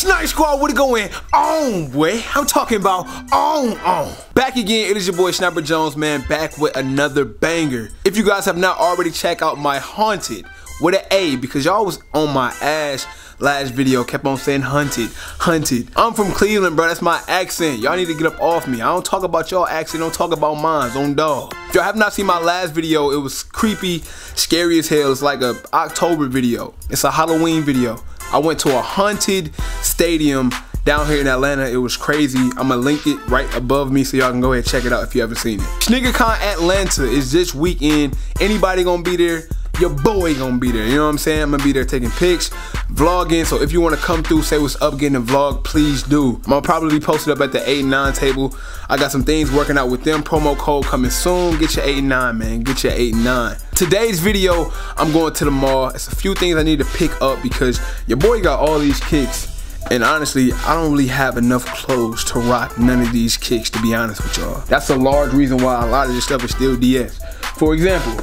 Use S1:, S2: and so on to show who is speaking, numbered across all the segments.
S1: Snipe Squad, what it going on, boy? I'm talking about on, on. Back again, it is your boy Sniper Jones, man, back with another banger. If you guys have not already checked out my Haunted with an A, because y'all was on my ass last video, kept on saying hunted, hunted. I'm from Cleveland, bro, that's my accent. Y'all need to get up off me. I don't talk about y'all accent, don't talk about mine, on dog. If y'all have not seen my last video, it was creepy, scary as hell. It's like a October video. It's a Halloween video. I went to a haunted stadium down here in Atlanta. It was crazy. I'm gonna link it right above me so y'all can go ahead and check it out if you haven't seen it. SneakerCon Atlanta is this weekend. Anybody gonna be there? Your boy gonna be there. You know what I'm saying? I'm gonna be there taking pics, vlogging. So if you wanna come through, say what's up, getting a vlog, please do. I'm gonna probably post it up at the 8 and 9 table. I got some things working out with them. Promo code coming soon. Get your 8 and 9, man. Get your 8 and 9. Today's video, I'm going to the mall. It's a few things I need to pick up because your boy got all these kicks. And honestly, I don't really have enough clothes to rock none of these kicks, to be honest with y'all. That's a large reason why a lot of this stuff is still DS. For example,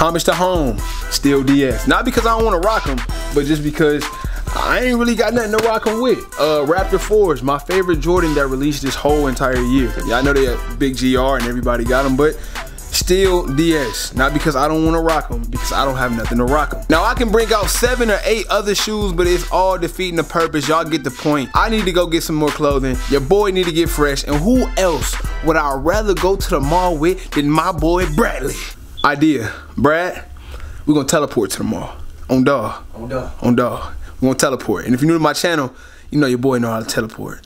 S1: homage to home, still DS. Not because I don't want to rock them, but just because I ain't really got nothing to rock them with. Uh, Raptor 4s, my favorite Jordan that released this whole entire year. Yeah, I know they had big GR and everybody got them, but still DS. Not because I don't want to rock them, because I don't have nothing to rock them. Now I can bring out seven or eight other shoes, but it's all defeating the purpose. Y'all get the point. I need to go get some more clothing. Your boy need to get fresh. And who else would I rather go to the mall with than my boy Bradley? Idea. Brad, we're gonna teleport to the mall. On dog.
S2: On dog.
S1: On dog. We're gonna teleport. And if you're new to my channel, you know your boy know how to teleport.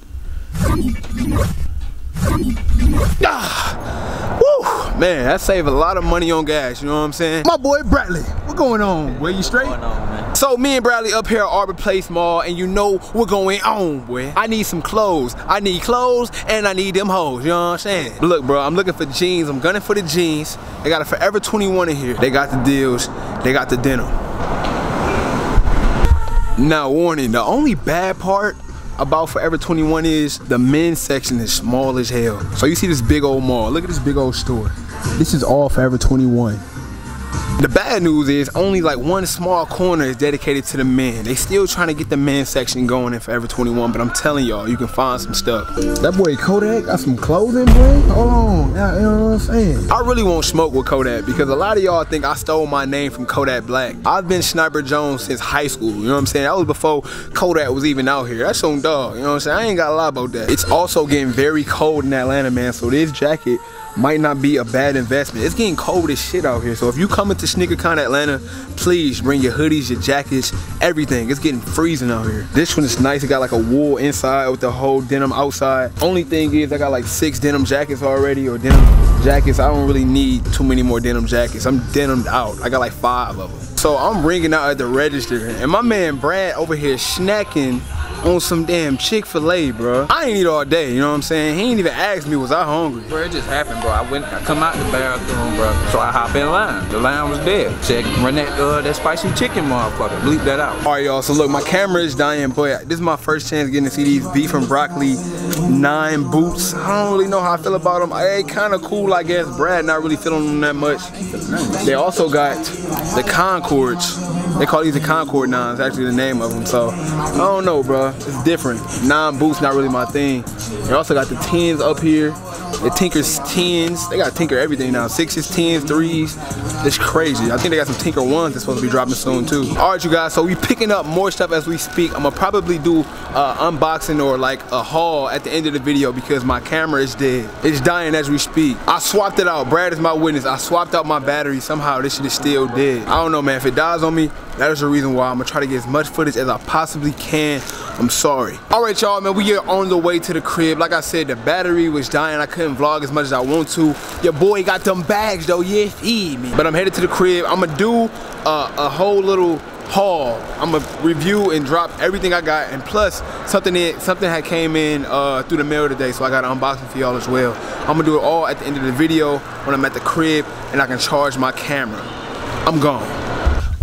S1: Ah, woo, man, that saved a lot of money on gas, you know what I'm saying? My boy Bradley, what going on? Where you straight?
S2: Going on, man.
S1: So me and Bradley up here at Arbor Place Mall and you know what's going on, boy. I need some clothes. I need clothes and I need them hoes, you know what I'm saying? Look, bro, I'm looking for jeans. I'm gunning for the jeans. They got a Forever 21 in here. They got the deals. They got the denim. Now, warning, the only bad part about Forever 21 is the men's section is small as hell. So you see this big old mall. Look at this big old store. This is all Forever 21. The bad news is only like one small corner is dedicated to the men. They still trying to get the men section going in Forever 21, but I'm telling y'all, you can find some stuff. That boy Kodak got some clothing, boy. Hold on, you know what I'm saying? I really won't smoke with Kodak because a lot of y'all think I stole my name from Kodak Black. I've been Sniper Jones since high school, you know what I'm saying? That was before Kodak was even out here. That's on dog, you know what I'm saying? I ain't got a lot about that. It's also getting very cold in Atlanta, man, so this jacket might not be a bad investment. It's getting cold as shit out here. So if you come into SneakerCon Atlanta, please bring your hoodies, your jackets, everything. It's getting freezing out here. This one is nice. It got like a wool inside with the whole denim outside. Only thing is I got like six denim jackets already or denim jackets. I don't really need too many more denim jackets. I'm denimed out. I got like five of them. So I'm ringing out at the register and my man Brad over here snacking on some damn Chick-fil-A, bro. I ain't eat all day, you know what I'm saying? He ain't even ask me, was I hungry?
S2: Bro, it just happened, bro. I went, I come out the bathroom, bro. So I hop in line. The line was dead. Check, run that, uh, that spicy chicken, motherfucker. Bleep that out.
S1: All right, y'all. So look, my camera is dying, but this is my first chance getting to see these beef and broccoli nine boots. I don't really know how I feel about them. They kind of cool, I guess. Brad not really feeling them that much. They also got the Concords. They call these the Concord nines, actually the name of them. So I don't know, bro. It's different. Nine boots not really my thing. They also got the tens up here. The Tinker's tens. They got Tinker everything now. Sixes, tens, threes. It's crazy. I think they got some Tinker ones that's supposed to be dropping soon too. All right, you guys. So we picking up more stuff as we speak. I'm gonna probably do uh, unboxing or like a haul at the end of the video because my camera is dead. It's dying as we speak. I swapped it out. Brad is my witness. I swapped out my battery. Somehow this shit is still dead. I don't know, man. If it dies on me, that is the reason why I'm gonna try to get as much footage as I possibly can. I'm sorry. All right, y'all, man, we are on the way to the crib. Like I said, the battery was dying. I couldn't vlog as much as I want to. Your boy got them bags though, yeah, feed me. But I'm headed to the crib. I'm gonna do uh, a whole little haul. I'm gonna review and drop everything I got, and plus something in, something had came in uh, through the mail today, so I got an unboxing for y'all as well. I'm gonna do it all at the end of the video when I'm at the crib and I can charge my camera. I'm gone.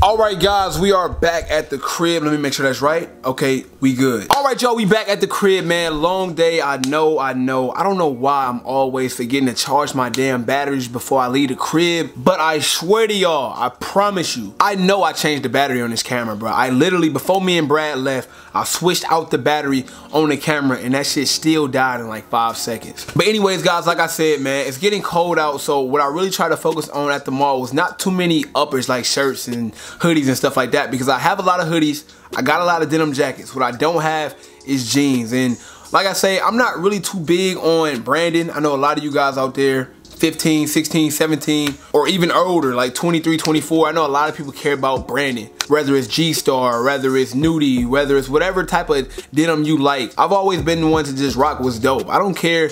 S1: All right, guys, we are back at the crib. Let me make sure that's right. Okay, we good. All right, y'all, we back at the crib, man. Long day, I know, I know. I don't know why I'm always forgetting to charge my damn batteries before I leave the crib, but I swear to y'all, I promise you, I know I changed the battery on this camera, bro. I literally, before me and Brad left, I switched out the battery on the camera and that shit still died in like five seconds. But anyways, guys, like I said, man, it's getting cold out, so what I really try to focus on at the mall was not too many uppers like shirts and hoodies and stuff like that because I have a lot of hoodies. I got a lot of denim jackets. What I don't have is jeans. And like I say, I'm not really too big on branding. I know a lot of you guys out there 15, 16, 17, or even older, like 23, 24. I know a lot of people care about branding, whether it's G-Star, whether it's Nudie, whether it's whatever type of denim you like. I've always been the one to just rock what's dope. I don't care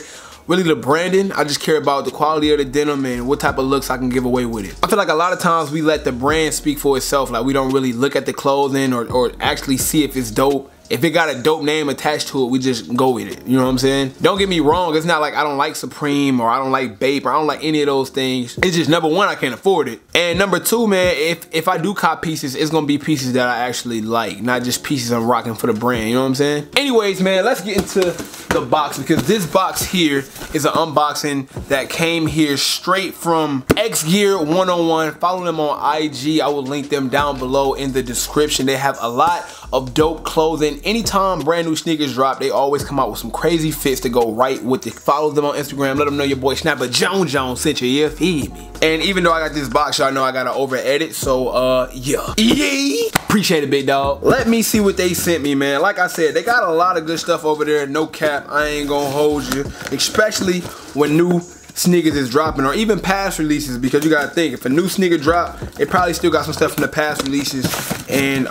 S1: really the branding. I just care about the quality of the denim and what type of looks I can give away with it. I feel like a lot of times we let the brand speak for itself. Like we don't really look at the clothing or, or actually see if it's dope if it got a dope name attached to it, we just go with it. You know what I'm saying? Don't get me wrong, it's not like I don't like Supreme or I don't like Bape or I don't like any of those things. It's just number one, I can't afford it. And number two, man, if, if I do cop pieces, it's gonna be pieces that I actually like, not just pieces I'm rocking for the brand, you know what I'm saying? Anyways, man, let's get into the box because this box here is an unboxing that came here straight from X Gear 101. Follow them on IG. I will link them down below in the description. They have a lot of dope clothing. Anytime brand new sneakers drop, they always come out with some crazy fits to go right with it. Follow them on Instagram. Let them know your boy Sniper Jones Jones sent you. Yeah, feed me. And even though I got this box, y'all know I gotta over edit. So, uh, yeah. Yay! Appreciate it, big dog. Let me see what they sent me, man. Like I said, they got a lot of good stuff over there. No cap. I ain't gonna hold you. Especially when new sneakers is dropping or even past releases because you gotta think if a new sneaker drop it probably still got some stuff from the past releases and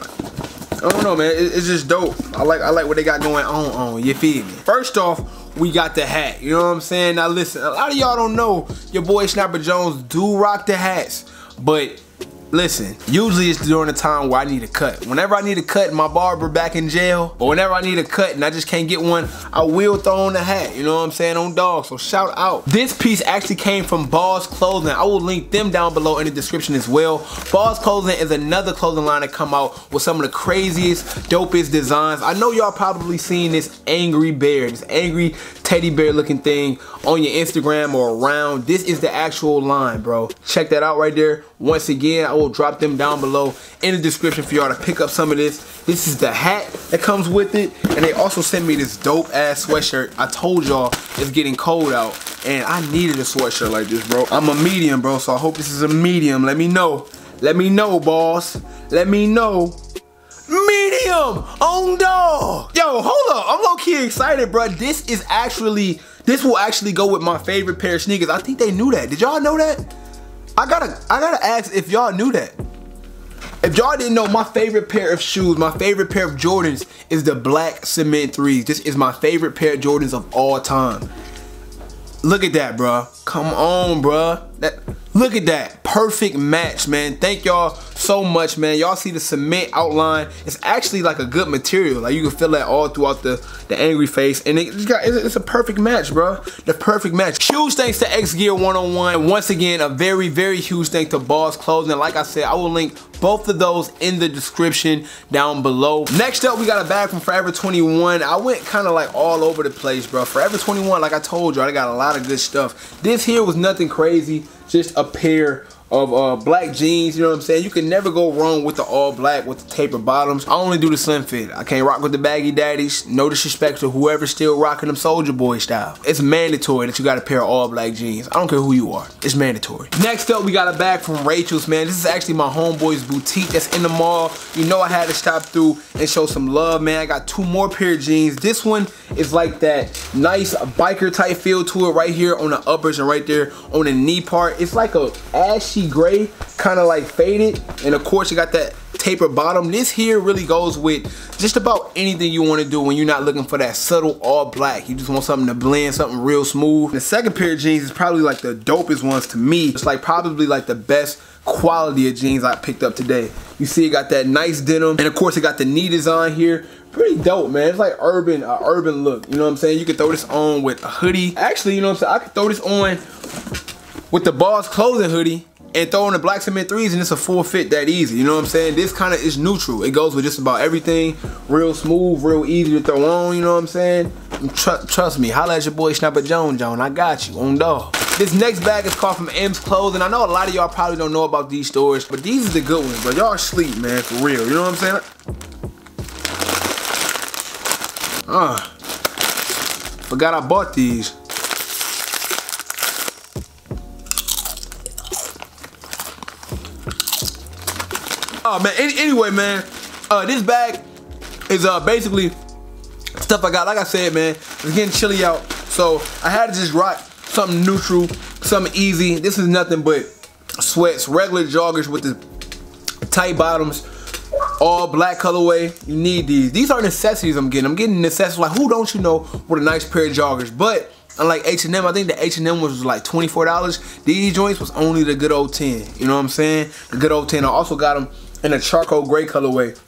S1: I don't know, man. It's just dope. I like I like what they got going on. On you feel me? First off, we got the hat. You know what I'm saying? Now listen, a lot of y'all don't know your boy Sniper Jones do rock the hats, but Listen, usually it's during the time where I need a cut. Whenever I need a cut, my barber back in jail, or whenever I need a cut and I just can't get one, I will throw on the hat, you know what I'm saying, on dog, so shout out. This piece actually came from Baws Clothing. I will link them down below in the description as well. Baws Clothing is another clothing line that come out with some of the craziest, dopest designs. I know y'all probably seen this angry bear, this angry teddy bear looking thing on your Instagram or around. This is the actual line, bro. Check that out right there. Once again, I will drop them down below in the description for y'all to pick up some of this. This is the hat that comes with it. And they also sent me this dope ass sweatshirt. I told y'all it's getting cold out and I needed a sweatshirt like this, bro. I'm a medium, bro, so I hope this is a medium. Let me know. Let me know, boss. Let me know. Medium on dog. Yo, hold up. I'm low-key excited, bro. This is actually, this will actually go with my favorite pair of sneakers. I think they knew that. Did y'all know that? I gotta, I gotta ask if y'all knew that. If y'all didn't know, my favorite pair of shoes, my favorite pair of Jordans is the black cement threes. This is my favorite pair of Jordans of all time. Look at that, bro. Come on, bro. That, look at that. Perfect match, man. Thank y'all so much, man. Y'all see the cement outline. It's actually like a good material. Like you can feel that all throughout the, the angry face. And it got, it's a perfect match, bro. The perfect match. Huge thanks to X Gear 101. And once again, a very, very huge thanks to Baws Clothing. And like I said, I will link both of those in the description down below. Next up, we got a bag from Forever 21. I went kind of like all over the place, bro. Forever 21, like I told you, I got a lot of good stuff. This here was nothing crazy, just a pair of uh, black jeans, you know what I'm saying? You can never go wrong with the all black with the taper bottoms. I only do the slim fit. I can't rock with the baggy daddies. No disrespect to whoever's still rocking them soldier boy style. It's mandatory that you got a pair of all black jeans. I don't care who you are. It's mandatory. Next up, we got a bag from Rachel's, man. This is actually my homeboy's boutique that's in the mall. You know I had to stop through and show some love, man. I got two more pair of jeans. This one is like that nice biker type feel to it right here on the uppers and right there on the knee part. It's like a ashy gray, kind of like faded. And of course you got that taper bottom. This here really goes with just about anything you want to do when you're not looking for that subtle all black. You just want something to blend, something real smooth. The second pair of jeans is probably like the dopest ones to me. It's like probably like the best quality of jeans I picked up today. You see it got that nice denim and of course it got the knee design here pretty dope, man. It's like urban, urban look. You know what I'm saying? You can throw this on with a hoodie. Actually, you know what I'm saying? I could throw this on with the Baws clothing hoodie and throw in the black cement threes and it's a full fit that easy. You know what I'm saying? This kind of is neutral. It goes with just about everything. Real smooth, real easy to throw on. You know what I'm saying? Tr trust me. Holla at your boy Sniper Jones, Jones. I got you on dog. This next bag is called from M's Clothes, and I know a lot of y'all probably don't know about these stores, but these are the good ones, bro. Y'all sleep, man, for real. You know what I'm saying? Uh, forgot I bought these. Oh man, Any, anyway, man, uh, this bag is uh basically stuff I got. Like I said, man, it's getting chilly out, so I had to just rock something neutral, something easy. This is nothing but sweats, regular joggers with the tight bottoms, all black colorway. You need these. These are necessities I'm getting. I'm getting necessities. Like who don't you know with a nice pair of joggers? But unlike H&M, I think the H&M was like $24. These joints was only the good old 10. You know what I'm saying? The good old 10. I also got them in a charcoal gray colorway.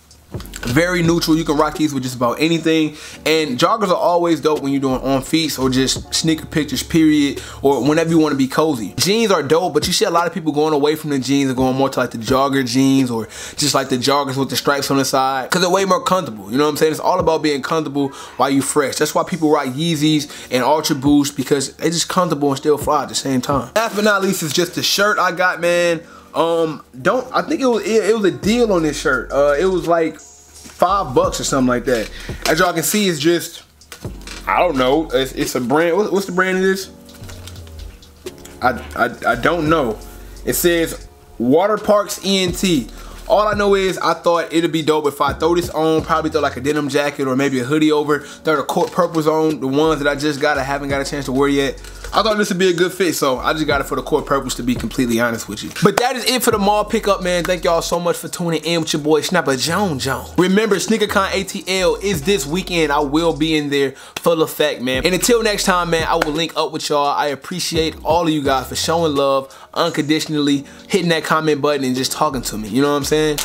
S1: Very neutral. You can rock these with just about anything. And joggers are always dope when you're doing on feet or just sneaker pictures period or whenever you want to be cozy. Jeans are dope but you see a lot of people going away from the jeans and going more to like the jogger jeans or just like the joggers with the stripes on the side because they're way more comfortable you know what i'm saying? It's all about being comfortable while you fresh. That's why people rock yeezys and ultra boost because they're just comfortable and still fly at the same time. Last but not least is just the shirt i got man um, don't I think it was it, it was a deal on this shirt. Uh, it was like five bucks or something like that. As y'all can see, it's just I don't know. It's, it's a brand. What, what's the brand of this? I, I I don't know. It says Water Parks ENT. All I know is I thought it'd be dope if I throw this on, probably throw like a denim jacket or maybe a hoodie over, throw the court purples on, the ones that I just got, I haven't got a chance to wear yet. I thought this would be a good fit, so I just got it for the core purpose to be completely honest with you. But that is it for the mall pickup, man. Thank y'all so much for tuning in with your boy Sniper Jones Jones. Remember, SneakerCon ATL is this weekend. I will be in there full effect, man. And until next time, man, I will link up with y'all. I appreciate all of you guys for showing love unconditionally, hitting that comment button and just talking to me. You know what I'm saying?